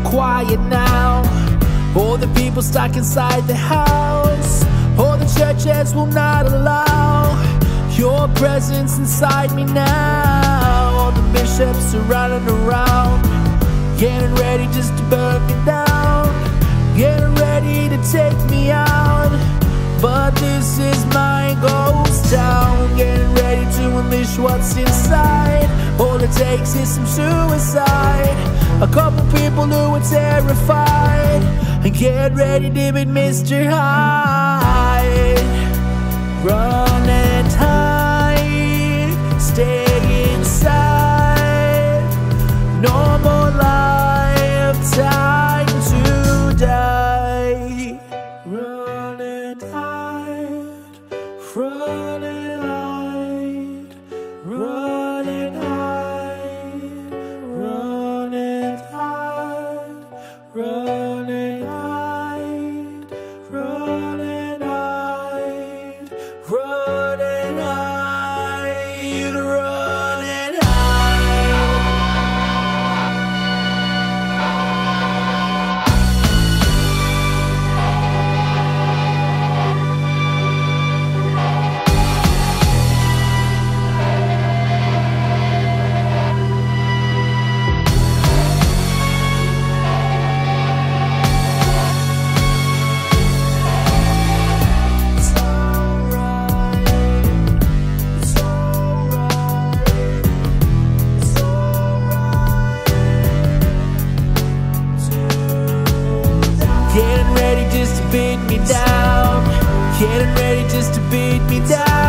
quiet now. All the people stuck inside the house. All the churches will not allow your presence inside me now. All the bishops are running around, getting ready just to burn me down, getting ready to take me out. But this is my ghost town, getting ready to unleash what's inside. All it takes is some suicide. A couple people who are terrified, and get ready to meet Mr. Hyde. Run and hide, stay Run. Ready just to beat me down.